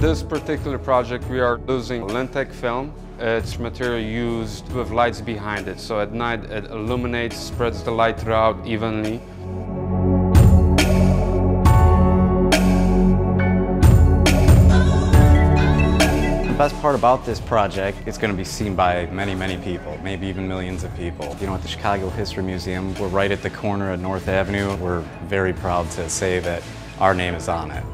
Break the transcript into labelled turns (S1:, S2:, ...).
S1: This particular project, we are using Lintec film. It's material used with lights behind it, so at night it illuminates, spreads the light throughout evenly.
S2: The best part about this project, it's going to be seen by many, many people, maybe even millions of people. You know, at the Chicago History Museum, we're right at the corner of North Avenue. We're very proud to say that our name is on it.